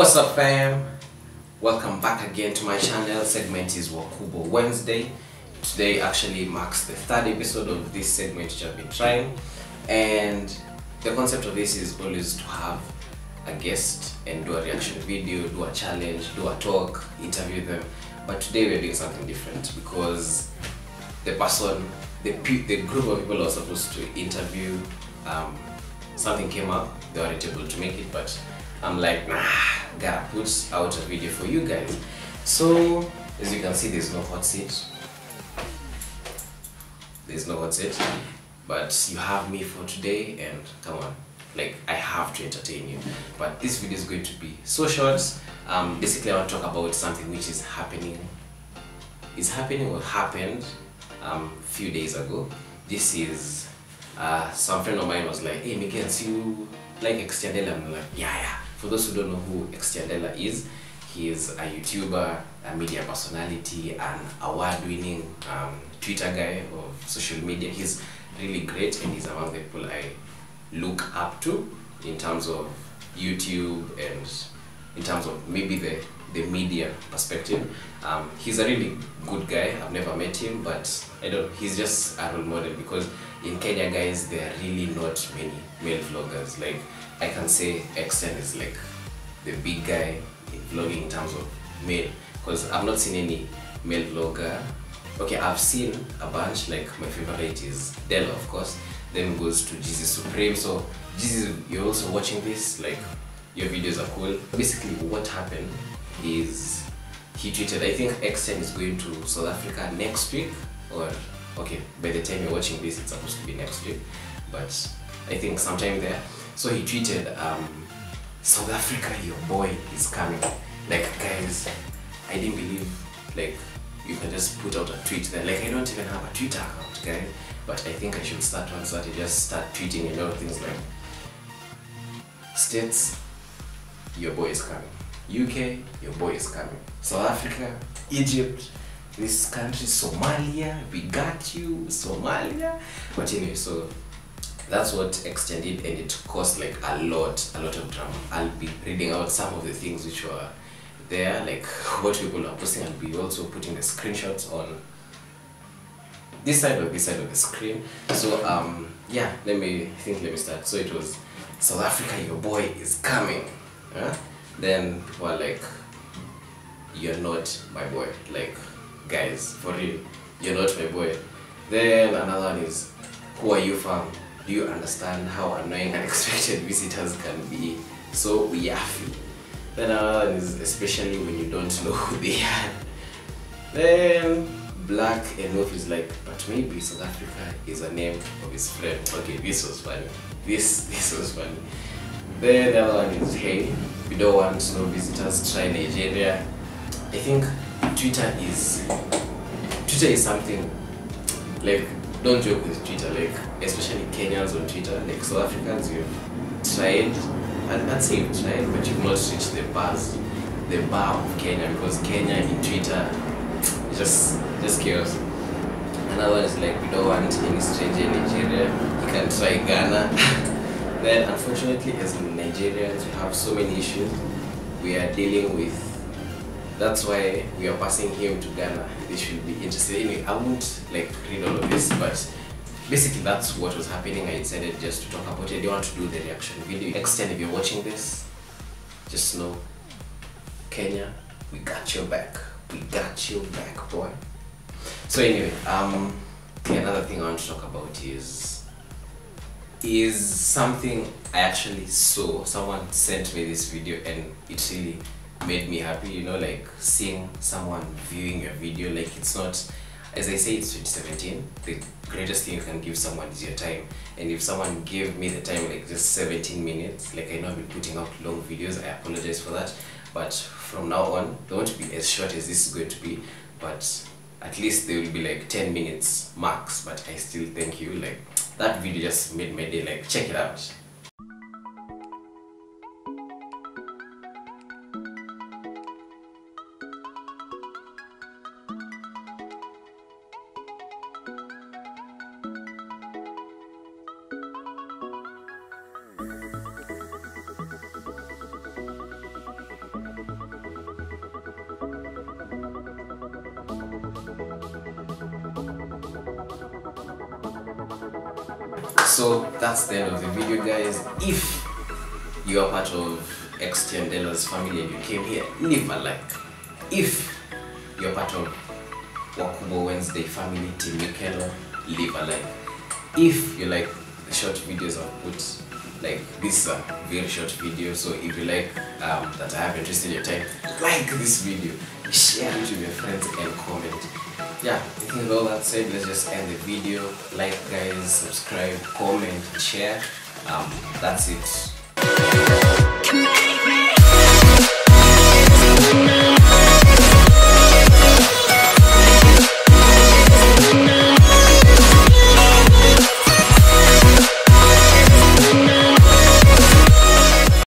What's up fam? Welcome back again to my channel. Segment is Wakubwa Wednesday. Today actually marks the third episode of this segment which I've been trying and the concept of this is always to have a guest and do a reaction video, do a challenge, do a talk, interview them. But today we're doing something different because the person, the, the group of people I was supposed to interview, um, something came up, they weren't able to make it, but I'm like, nah, gotta put out a video for you guys. So, as you can see, there's no hot seat. There's no hot seat, but you have me for today, and come on, like I have to entertain you. But this video is going to be so short. Um, basically, I want to talk about something which is happening is happening or happened um few days ago. This is uh some friend of mine was like, hey Miquel, see you like Xtian Dela? I'm like, yeah, yeah. For those who don't know who Xtian Dela is, he is a YouTuber, a media personality, an award-winning um, Twitter guy of social media. He's really great and he's among the people I look up to in terms of YouTube and in terms of maybe the the media perspective. Um, he's a really good guy. I've never met him, but I don't. He's just a role model because in Kenya, guys, there are really not many male vloggers. Like I can say, Xtian is like the big guy in vlogging in terms of male. Because I've not seen any male vlogger. Okay, I've seen a bunch. Like my favorite is Dela, of course. Then goes to Jesus Supreme. So Jesus, you're also watching this. Like your videos are cool. Basically, what happened is he tweeted, I think Xtian is going to South Africa next week, or okay, by the time you're watching this, it's supposed to be next week, but I think sometime there. So he tweeted, um, South Africa, your boy is coming. Like, guys, I didn't believe, like, you can just put out a tweet there. Like, I don't even have a Twitter account, guys, but I think I should start one, so I just start tweeting, you know, things like, States, your boy is coming. UK, your boy is coming. South Africa, Egypt, this country, Somalia, we got you, Somalia. But anyway, so that's what extended and it caused like a lot, a lot of drama. I'll be reading out some of the things which were there, like what people are posting. I'll be also putting the screenshots on this side or this side of the screen. So um yeah, let me think let me start. So it was South Africa, your boy is coming. Huh? Then people are like, You're not my boy. Like, guys, for real, you're not my boy. Then another one is, Who are you from? Do you understand how annoying unexpected visitors can be? So we yaffy. Then another one is especially when you don't know who they are. Then Black enough is like, but maybe South Africa is a name of his friend. Okay, this was funny. This this was funny. Then the other one is hey, we don't want no visitors, try Nigeria. I think Twitter is Twitter is something like don't joke with Twitter, like especially Kenyans on Twitter, like South Africans you've tried I'd, I'd you've tried but you've not reached the bars the bar of Kenya because Kenya in Twitter just just chaos. Another one is like we don't want any stranger in Nigeria. You can try Ghana. then unfortunately as Nigerians we have so many issues we are dealing with. That's why we are passing him to Ghana. This should be interesting. Anyway, I won't like read all of this, but basically that's what was happening. I decided just to talk about it. I didn't want to do the reaction video. Time if you're watching this, just know Kenya, we got your back. We got your back, boy. So anyway, um, another thing I want to talk about is is something I actually saw. Someone sent me this video and it really made me happy. You know, like seeing someone viewing your video. Like it's not, as I say, it's 2017. The greatest thing you can give someone is your time. And if someone gave me the time, like just 17 minutes, like I know I've been putting out long videos. I apologize for that. But from now on, they won't be as short as this is going to be. But at least they will be like 10 minutes max but i still thank you like that video just made my day like check it out so that's the end of the video guys. If you are part of Xtian Dela's family and you came here leave a like. If you're part of Wakubwa wednesday family team you Miquelon, leave a like. If you like the short videos i've put like this is a very short video. So if you like um, that i have interest in your time like this video. Share it with your friends and comment yeah i think with all that said let's just end the video like guys subscribe comment share um, that's it